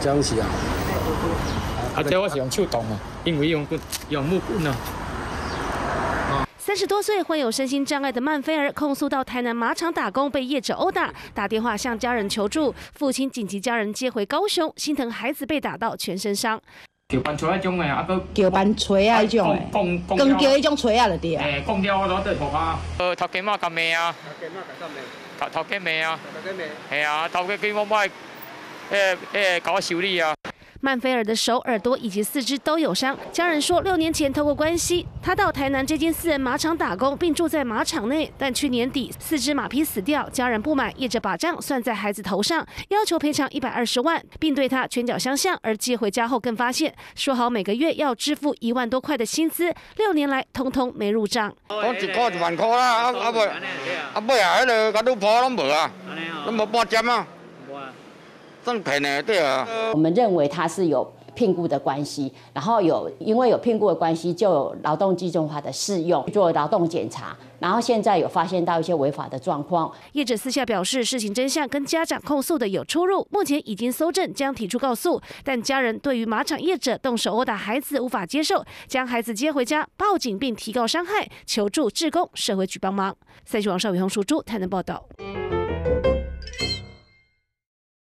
这样子啊。啊，这我是用手动啊，因为用棍用木棍啊。三十多岁患有身心障碍的曼菲儿控诉到台南马场打工被业者殴打，打电话向家人求助，父亲紧急家人接回高雄，心疼孩子被打到全身伤。叫板锤迄种的，啊，佮叫板锤啊，迄种的，讲讲叫迄种锤啊，就对啊。诶，我攞对头啊。呃，头家妈甲骂啊。头。头头家骂啊。头。系啊，头家叫我买，诶诶，搞我修理啊。曼菲尔的手、耳朵以及四肢都有伤。家人说，六年前透过关系，他到台南这间私人马场打工，并住在马场内。但去年底，四只马匹死掉，家人不满，业者把账算在孩子头上，要求赔偿一百二十万，并对他拳脚相向。而接回家后，更发现说好每个月要支付一万多块的薪资，六年来通通没入账。我一块一万块啦，啊啊不，啊不啊，迄个甲女婆拢无啊，拢无半针啊。正骗的对啊。我们认为他是有聘雇的关系，然后有因为有聘雇的关系，就有劳动基准法的适用做劳动检查，然后现在有发现到一些违法的状况。业者私下表示，事情真相跟家长控诉的有出入，目前已经搜证，将提出告诉。但家人对于马场业者动手殴打孩子无法接受，将孩子接回家报警并提告伤害，求助志工社会局帮忙。三十王少宇红、淑珠台南报道。